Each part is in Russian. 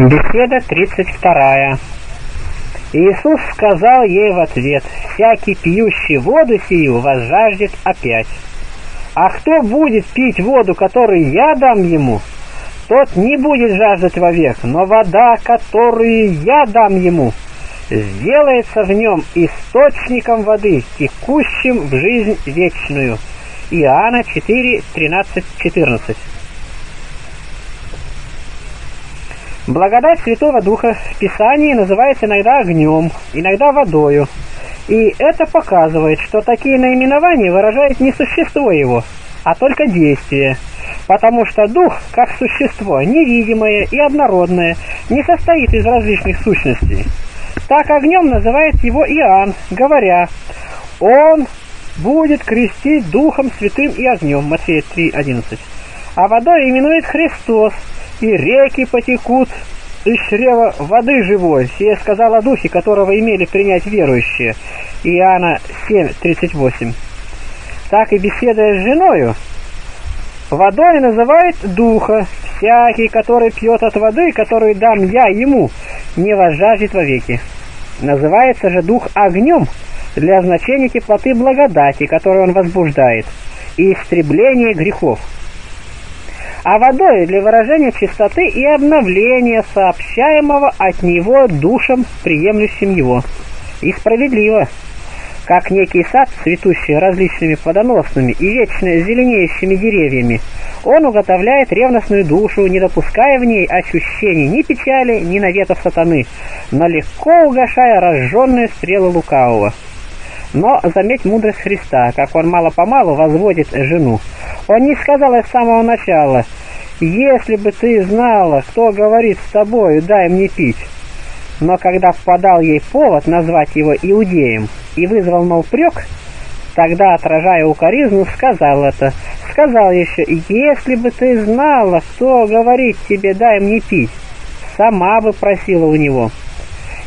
Беседа 32. Иисус сказал ей в ответ, «Всякий пьющий воду сию возжаждет опять. А кто будет пить воду, которую я дам ему, тот не будет жаждать вовек, но вода, которую я дам ему, сделается в нем источником воды, текущим в жизнь вечную». Иоанна 4, 13, 14. Благодать Святого Духа в Писании называется иногда огнем, иногда водою. И это показывает, что такие наименования выражают не существо его, а только действие. Потому что Дух, как существо, невидимое и однородное, не состоит из различных сущностей. Так огнем называет его Иоанн, говоря, «Он будет крестить Духом Святым и огнем» Матфея 3.11. А водой именует Христос, и реки потекут из чрева воды живой, сие сказал о духе, которого имели принять верующие. Иоанна 7:38. Так и беседуя с женою, водой называет духа, всякий, который пьет от воды, которую дам я ему, не возжаждет вовеки. Называется же дух огнем для значения теплоты благодати, которую он возбуждает, и истребления грехов а водой для выражения чистоты и обновления сообщаемого от него душам, приемлющим его. И справедливо, как некий сад, цветущий различными плодоносными и вечно зеленеющими деревьями, он уготовляет ревностную душу, не допуская в ней ощущений ни печали, ни наветов сатаны, но легко угошая разжженные стрелы лукавого. Но заметь мудрость Христа, как он мало-помалу возводит жену. Он не сказал с самого начала, «Если бы ты знала, кто говорит с тобой, дай мне пить». Но когда подал ей повод назвать его иудеем и вызвал на упрек, тогда, отражая укоризну, сказал это. Сказал еще, «Если бы ты знала, кто говорит тебе, дай мне пить, сама бы просила у него»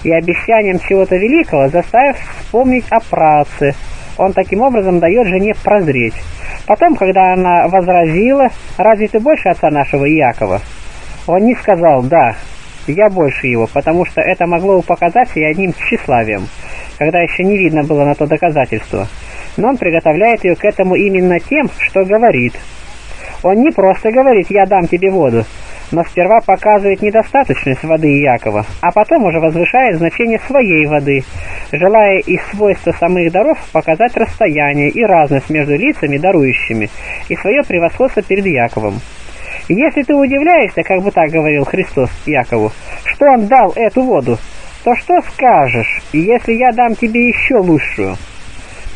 и обещанием чего-то великого заставив вспомнить о праце. Он таким образом дает жене прозреть. Потом, когда она возразила, разве ты больше отца нашего Иакова? Он не сказал «да», я больше его, потому что это могло показать и одним тщеславием, когда еще не видно было на то доказательство. Но он приготовляет ее к этому именно тем, что говорит. Он не просто говорит «я дам тебе воду», но сперва показывает недостаточность воды Иакова, а потом уже возвышает значение своей воды, желая из свойства самых даров показать расстояние и разность между лицами, дарующими, и свое превосходство перед Яковом. И если ты удивляешься, как бы так говорил Христос Якову, что он дал эту воду, то что скажешь, если я дам тебе еще лучшую?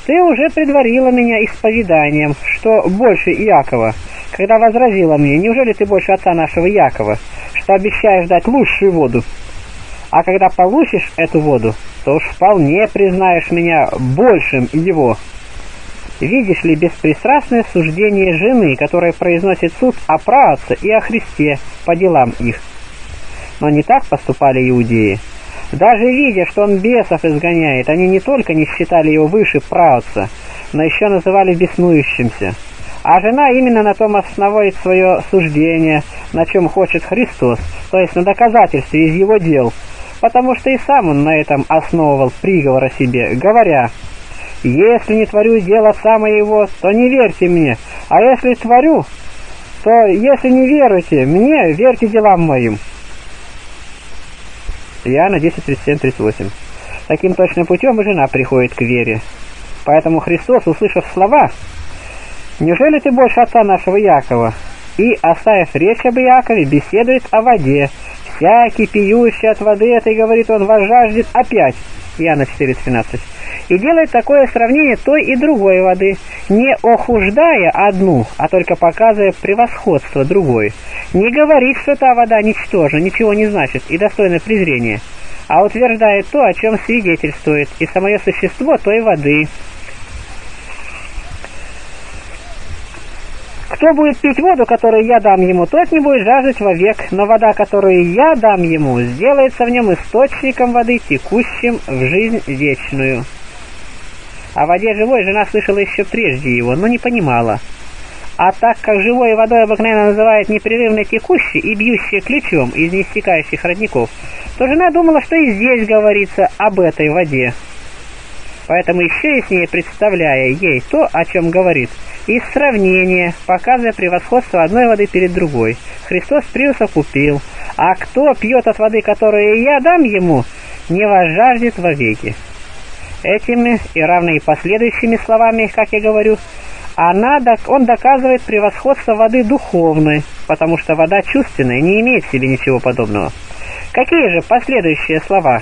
Ты уже предварила меня исповеданием, что больше Иакова, когда возразила мне, неужели ты больше отца нашего Якова, что обещаешь дать лучшую воду? А когда получишь эту воду, то уж вполне признаешь меня большим его. Видишь ли беспристрастное суждение жены, которая произносит суд о праотце и о Христе по делам их? Но не так поступали иудеи. Даже видя, что он бесов изгоняет, они не только не считали его выше праотца, но еще называли беснующимся. А жена именно на том основывает свое суждение, на чем хочет Христос, то есть на доказательстве из его дел, потому что и сам он на этом основывал приговор о себе, говоря, «Если не творю дело самое его, то не верьте мне, а если творю, то если не веруете мне, верьте делам моим». Иоанна 10, 37, 38. Таким точным путем и жена приходит к вере. Поэтому Христос, услышав слова Неужели ты больше отца нашего Якова? И, оставив речь об Якове, беседует о воде. Всякий пьющий от воды этой, говорит он, возжаждет опять. Иоанна 4,13. И делает такое сравнение той и другой воды, не охуждая одну, а только показывая превосходство другой. Не говорит, что та вода ничтожна, ничего не значит и достойна презрения, а утверждает то, о чем свидетельствует, и самое существо той воды, Кто будет пить воду, которую я дам ему, тот не будет жаждать вовек, но вода, которую я дам ему, сделается в нем источником воды, текущим в жизнь вечную. О воде живой жена слышала еще прежде его, но не понимала. А так как живой водой обыкновенно называют непрерывно текущей и бьющей ключом из неистекающих родников, то жена думала, что и здесь говорится об этой воде. Поэтому еще яснее представляя ей то, о чем говорит, из сравнения, показывая превосходство одной воды перед другой. Христос присовокупил, а кто пьет от воды, которую я дам ему, не возжаждет вовеки. Этими и равно и последующими словами, как я говорю, она, он доказывает превосходство воды духовной, потому что вода чувственная не имеет в себе ничего подобного. Какие же последующие слова?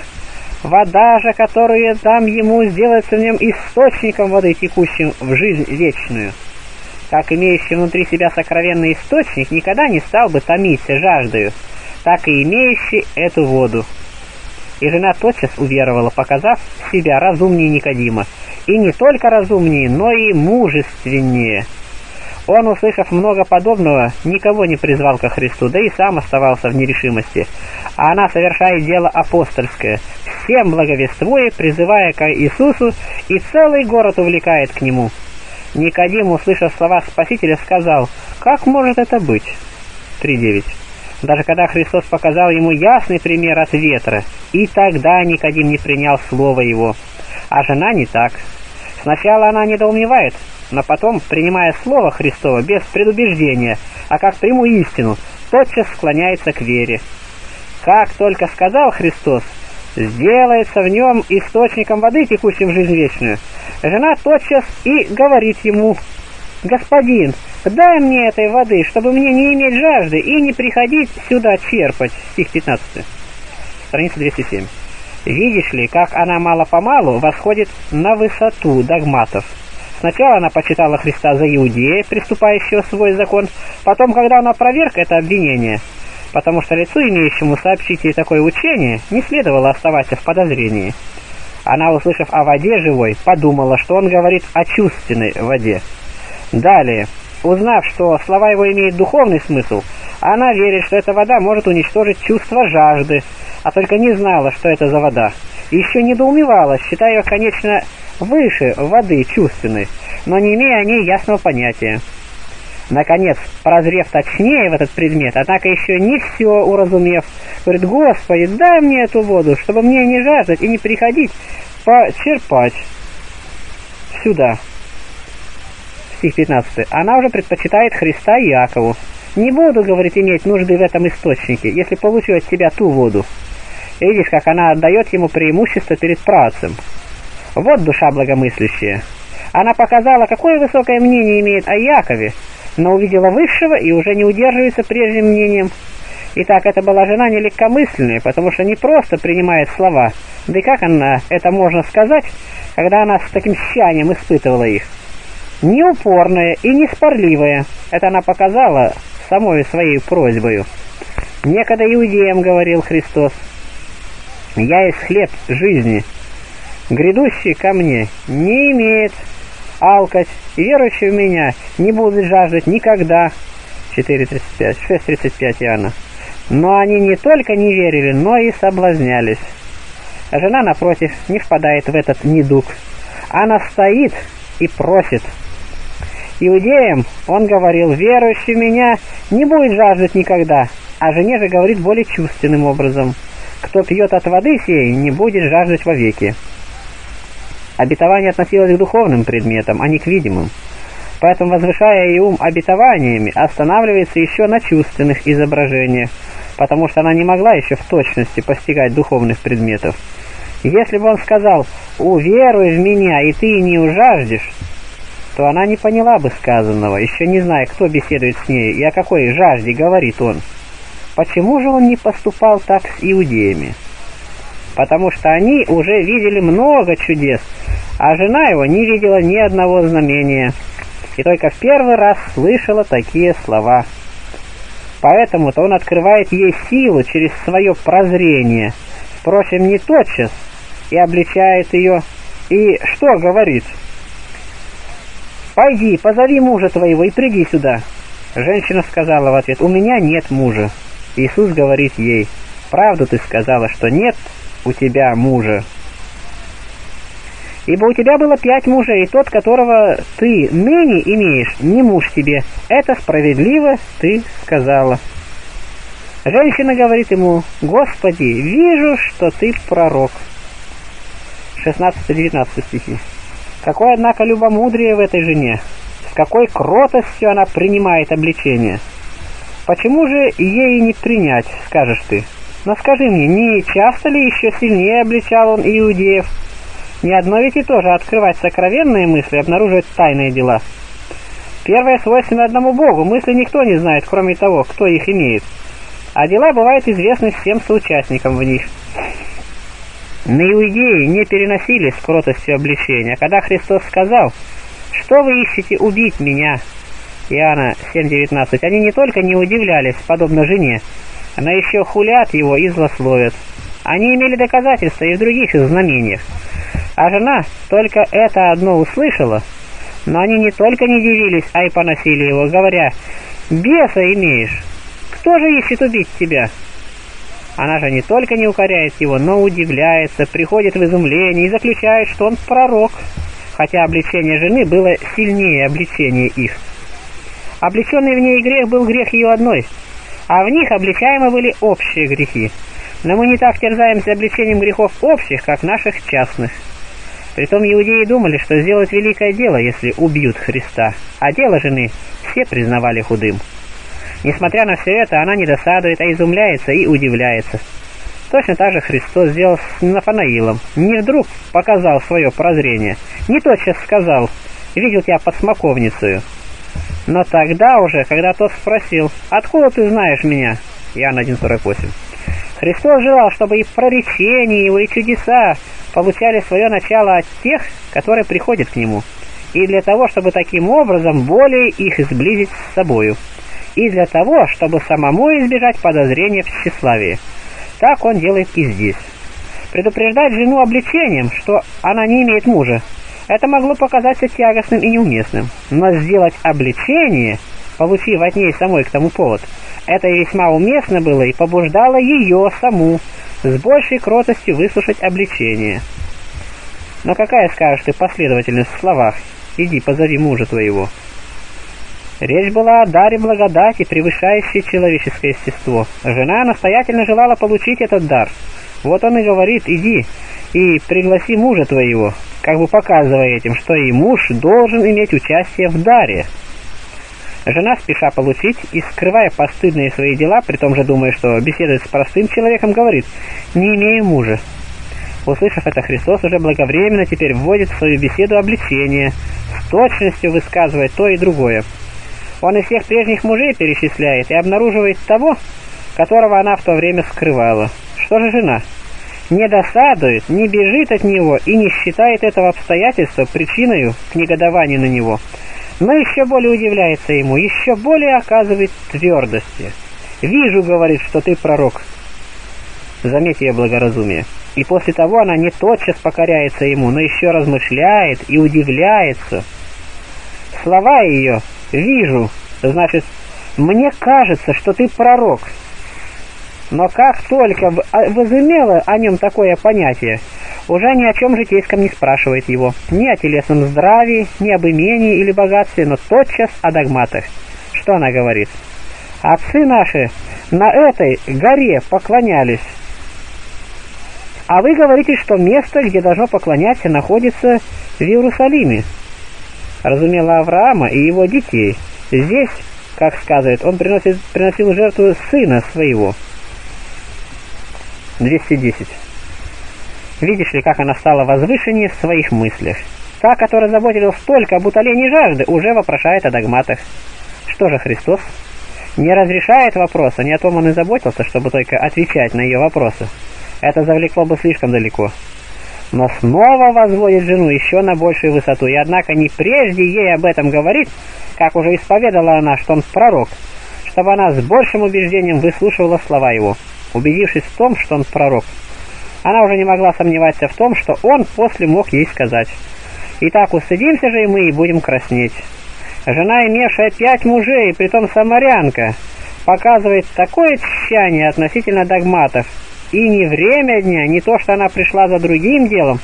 Вода же, которую я дам ему, сделается в нем источником воды, текущим в жизнь вечную. Как имеющий внутри себя сокровенный источник никогда не стал бы томиться жаждою, так и имеющий эту воду. И жена тотчас уверовала, показав себя разумнее Никодима, и не только разумнее, но и мужественнее. Он, услышав много подобного, никого не призвал ко Христу, да и сам оставался в нерешимости. А она совершает дело апостольское, всем благовествуя, призывая к Иисусу, и целый город увлекает к Нему. Никодим, услышав слова Спасителя, сказал, «Как может это быть?» 3.9 даже когда Христос показал ему ясный пример от ветра, и тогда Никодим не принял слово его. А жена не так. Сначала она недоумевает, но потом, принимая слово Христова без предубеждения, а как прямую истину, тотчас склоняется к вере. Как только сказал Христос, сделается в нем источником воды, текущим в жизнь вечную, жена тотчас и говорит ему, «Господин, дай мне этой воды, чтобы мне не иметь жажды и не приходить сюда черпать». Стих 15. Страница 207. Видишь ли, как она мало-помалу восходит на высоту догматов. Сначала она почитала Христа за иудея, приступающего свой закон, потом, когда она проверка это обвинение, потому что лицу, имеющему сообщить ей такое учение, не следовало оставаться в подозрении. Она, услышав о воде живой, подумала, что он говорит о чувственной воде. Далее, узнав, что слова его имеют духовный смысл, она верит, что эта вода может уничтожить чувство жажды, а только не знала, что это за вода. Еще недоумевала, считая конечно, выше воды чувственной, но не имея о ней ясного понятия. Наконец, прозрев точнее в этот предмет, однако еще не все уразумев, говорит, «Господи, дай мне эту воду, чтобы мне не жаждать и не приходить почерпать сюда» стих 15, она уже предпочитает Христа и Якову. «Не буду, — говорит, — иметь нужды в этом источнике, если получу от тебя ту воду». Видишь, как она отдает ему преимущество перед працем. Вот душа благомыслящая. Она показала, какое высокое мнение имеет о Якове, но увидела высшего и уже не удерживается прежним мнением. Итак, это была жена нелегкомысленная, потому что не просто принимает слова, да и как она это можно сказать, когда она с таким тщанием испытывала их неупорная и неспорливая. Это она показала самой своей просьбою. Некогда иудеям говорил Христос, «Я есть хлеб жизни. Грядущий ко мне не имеет алкать, и верующий в меня не будет жаждать никогда». 4.35, 6.35 Иоанна. Но они не только не верили, но и соблазнялись. Жена, напротив, не впадает в этот недуг. Она стоит и просит – Иудеям он говорил, верующий в меня не будет жаждать никогда, а жене же говорит более чувственным образом. Кто пьет от воды сей, не будет жаждать вовеки. Обетование относилось к духовным предметам, а не к видимым. Поэтому, возвышая и ум обетованиями, останавливается еще на чувственных изображениях, потому что она не могла еще в точности постигать духовных предметов. Если бы он сказал «Уверуй в меня, и ты не ужаждешь», то она не поняла бы сказанного, еще не зная, кто беседует с ней и о какой жажде говорит он. Почему же он не поступал так с иудеями? Потому что они уже видели много чудес, а жена его не видела ни одного знамения, и только в первый раз слышала такие слова. Поэтому-то он открывает ей силу через свое прозрение, впрочем, не тотчас, и обличает ее, и что говорит – «Пойди, позови мужа твоего и приди сюда». Женщина сказала в ответ, «У меня нет мужа». Иисус говорит ей, «Правду ты сказала, что нет у тебя мужа». Ибо у тебя было пять мужей, и тот, которого ты ныне имеешь, не муж тебе. Это справедливо ты сказала. Женщина говорит ему, Господи, вижу, что ты пророк. 16-19 стихи. Какое, однако, любомудрие в этой жене. С какой кротостью она принимает обличение. Почему же ей не принять, скажешь ты? Но скажи мне, не часто ли еще сильнее обличал он иудеев? Не одно ведь и то же открывать сокровенные мысли, обнаруживать тайные дела. Первое свойственно одному Богу, мысли никто не знает, кроме того, кто их имеет. А дела бывают известны всем соучастникам в них. На иудеи не переносили с обличения, когда Христос сказал, «Что вы ищете убить меня?» Иоанна 7.19. Они не только не удивлялись, подобно жене, но еще хулят его и злословят. Они имели доказательства и в других знамениях. А жена только это одно услышала, но они не только не дивились, а и поносили его, говоря, «Беса имеешь! Кто же ищет убить тебя?» Она же не только не укоряет его, но удивляется, приходит в изумление и заключает, что он пророк, хотя обличение жены было сильнее обличения их. Обличенный в ней грех был грех ее одной, а в них обличаемы были общие грехи. Но мы не так терзаемся обличением грехов общих, как наших частных. Притом иудеи думали, что сделать великое дело, если убьют Христа, а дело жены все признавали худым. Несмотря на все это, она не досадует, а изумляется и удивляется. Точно так же Христос сделал с Нафанаилом. Не вдруг показал свое прозрение, не тотчас сказал «видел тебя под смоковницей». Но тогда уже, когда тот спросил «откуда ты знаешь меня?» Иоанн 1.48. Христос желал, чтобы и проречения его, и чудеса получали свое начало от тех, которые приходят к Нему, и для того, чтобы таким образом более их сблизить с собою, и для того, чтобы самому избежать подозрения в тщеславии. Так он делает и здесь. Предупреждать жену обличением, что она не имеет мужа, это могло показаться тягостным и неуместным, но сделать обличение, получив от ней самой к тому повод, это весьма уместно было и побуждало ее саму с большей кротостью выслушать обличение. Но какая, скажешь ты, последовательность в словах «иди, позови мужа твоего»? Речь была о даре благодати, превышающей человеческое естество. Жена настоятельно желала получить этот дар. Вот он и говорит «иди и пригласи мужа твоего», как бы показывая этим, что и муж должен иметь участие в даре. Жена, спеша получить и скрывая постыдные свои дела, при том же думая, что беседует с простым человеком, говорит «не имею мужа». Услышав это, Христос уже благовременно теперь вводит в свою беседу обличение, с точностью высказывает то и другое. Он из всех прежних мужей перечисляет и обнаруживает того, которого она в то время скрывала. Что же жена? Не досадует, не бежит от него и не считает этого обстоятельства причиной к негодованию на него – но еще более удивляется ему, еще более оказывает твердости. «Вижу, — говорит, — что ты пророк». Заметь ее благоразумие. И после того она не тотчас покоряется ему, но еще размышляет и удивляется. Слова ее «вижу» значит «мне кажется, что ты пророк». Но как только а, возымело о нем такое понятие, уже ни о чем житейском не спрашивает его, ни о телесном здравии, ни об имении или богатстве, но тотчас о догматах. Что она говорит? Отцы наши на этой горе поклонялись. А вы говорите, что место, где должно поклоняться, находится в Иерусалиме. Разумела Авраама и его детей. Здесь, как сказывает, он приносит, приносил жертву сына своего. 210. Видишь ли, как она стала возвышеннее в своих мыслях. Та, которая заботилась только об утолении жажды, уже вопрошает о догматах. Что же Христос? Не разрешает вопроса, не о том он и заботился, чтобы только отвечать на ее вопросы. Это завлекло бы слишком далеко. Но снова возводит жену еще на большую высоту, и однако не прежде ей об этом говорит, как уже исповедала она, что он пророк, чтобы она с большим убеждением выслушивала слова его, убедившись в том, что он пророк. Она уже не могла сомневаться в том, что он после мог ей сказать. «Итак, устыдимся же и мы, и будем краснеть». Жена, имевшая пять мужей, притом самарянка, показывает такое тщание относительно догматов, и не время дня, не то, что она пришла за другим делом,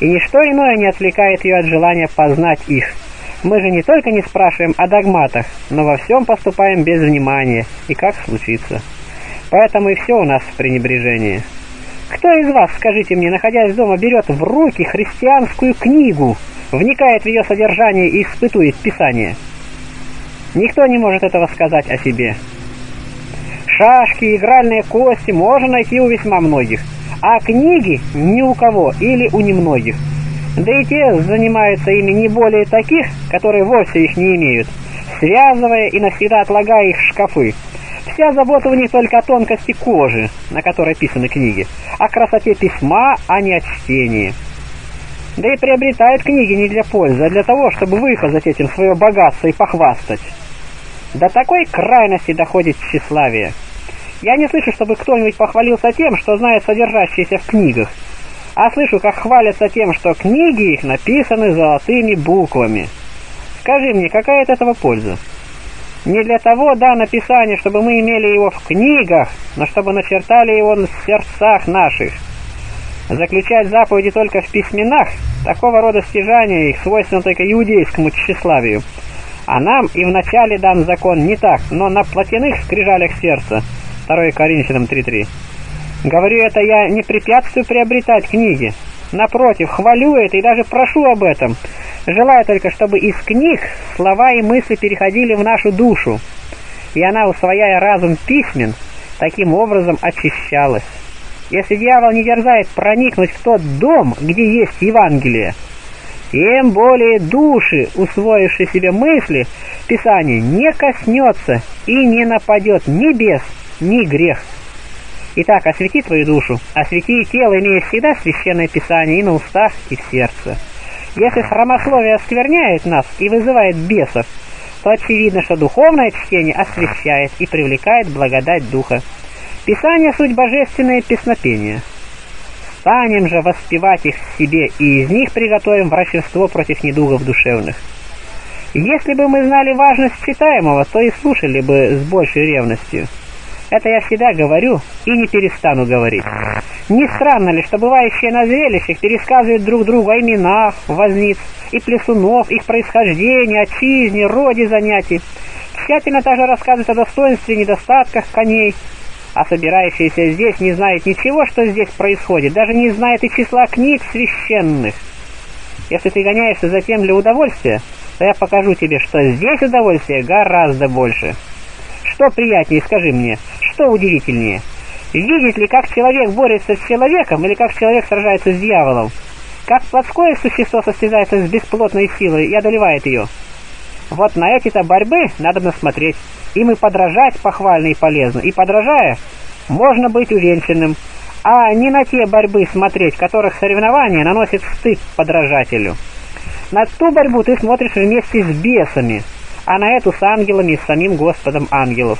и ничто иное не отвлекает ее от желания познать их. Мы же не только не спрашиваем о догматах, но во всем поступаем без внимания, и как случится. Поэтому и все у нас в пренебрежении. Кто из вас, скажите мне, находясь дома, берет в руки христианскую книгу, вникает в ее содержание и испытует Писание? Никто не может этого сказать о себе. Шашки, игральные кости можно найти у весьма многих, а книги ни у кого или у немногих. Да и те занимаются ими не более таких, которые вовсе их не имеют, связывая и навсегда отлагая их в шкафы. Вся забота у них только о тонкости кожи, на которой писаны книги, о красоте письма, а не о чтении. Да и приобретают книги не для пользы, а для того, чтобы выказать этим свое богатство и похвастать. До такой крайности доходит тщеславие. Я не слышу, чтобы кто-нибудь похвалился тем, что знает содержащиеся в книгах, а слышу, как хвалятся тем, что книги их написаны золотыми буквами. Скажи мне, какая от этого польза? Не для того дано Писание, чтобы мы имели его в книгах, но чтобы начертали его в сердцах наших. Заключать заповеди только в письменах, такого рода стяжания их свойственно только иудейскому тщеславию. А нам и вначале дан закон не так, но на плотяных скрижалях сердца. 2 Коринфянам 3.3. Говорю это я не препятствую приобретать книги. Напротив, хвалю это и даже прошу об этом. Желаю только, чтобы из книг слова и мысли переходили в нашу душу, и она, усвояя разум письмен, таким образом очищалась. Если дьявол не дерзает проникнуть в тот дом, где есть Евангелие, тем более души, усвоившие себе мысли, Писание не коснется и не нападет ни бес, ни грех. Итак, освети твою душу, освети тело, имея всегда священное Писание и на устах, и в сердце. Если хромословие оскверняет нас и вызывает бесов, то очевидно, что духовное чтение освещает и привлекает благодать Духа. Писание – суть божественное песнопение. Станем же воспевать их в себе, и из них приготовим врачество против недугов душевных. Если бы мы знали важность читаемого, то и слушали бы с большей ревностью. Это я всегда говорю и не перестану говорить. Не странно ли, что бывающие на зрелищах пересказывают друг другу о именах, возниц и плесунов, их происхождении, отчизне, роде занятий. Тщательно также рассказывают о достоинстве и недостатках коней, а собирающиеся здесь не знают ничего, что здесь происходит, даже не знают и числа книг священных. Если ты гоняешься за тем для удовольствия, то я покажу тебе, что здесь удовольствия гораздо больше. Что приятнее, скажи мне, что удивительнее? Видеть ли, как человек борется с человеком, или как человек сражается с дьяволом? Как плотское существо состязается с бесплотной силой и одолевает ее? Вот на эти-то борьбы надо насмотреть. Им и подражать похвально и полезно. И подражая, можно быть увенчанным. А не на те борьбы смотреть, которых соревнования наносит стыд подражателю. На ту борьбу ты смотришь вместе с бесами, а на эту с ангелами и с самим Господом ангелов.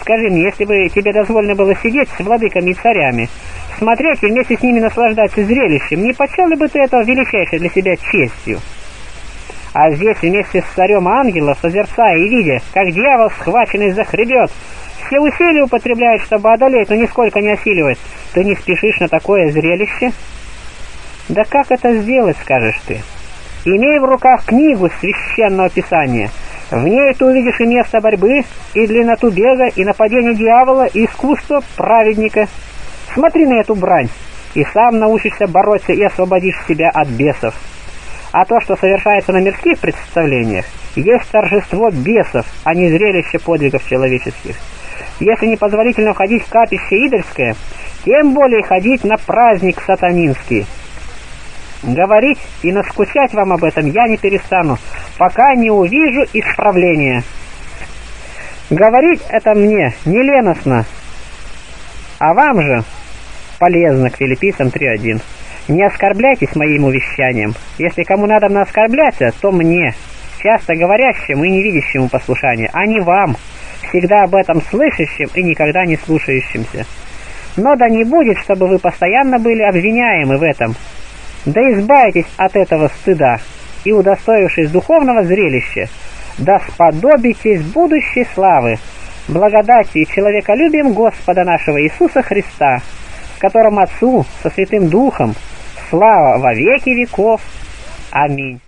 Скажи мне, если бы тебе дозволено было сидеть с владыками и царями, смотреть и вместе с ними наслаждаться зрелищем, не почел ли бы ты это величайшей для себя честью? А здесь вместе с царем ангелов, созерцая и видя, как дьявол, схваченный за хребет, все усилия употребляет, чтобы одолеть, но нисколько не осиливает, ты не спешишь на такое зрелище? Да как это сделать, скажешь ты? Имей в руках книгу священного писания. В ней ты увидишь и место борьбы, и длинноту бега, и нападение дьявола, и искусство праведника. Смотри на эту брань, и сам научишься бороться и освободишь себя от бесов. А то, что совершается на мирских представлениях, есть торжество бесов, а не зрелище подвигов человеческих. Если не позволительно ходить в капище идольское, тем более ходить на праздник сатанинский. Говорить и наскучать вам об этом я не перестану, пока не увижу исправления. Говорить это мне не леностно, а вам же полезно к филиппийцам 3.1. Не оскорбляйтесь моим увещанием. Если кому надо на оскорбляться, то мне, часто говорящему и не видящему послушания, а не вам, всегда об этом слышащим и никогда не слушающимся. Но да не будет, чтобы вы постоянно были обвиняемы в этом. Да избавитесь от этого стыда, и, удостоившись духовного зрелища, да сподобитесь будущей славы, благодати и человеколюбием Господа нашего Иисуса Христа, с которым Отцу, со Святым Духом, слава во веки веков. Аминь.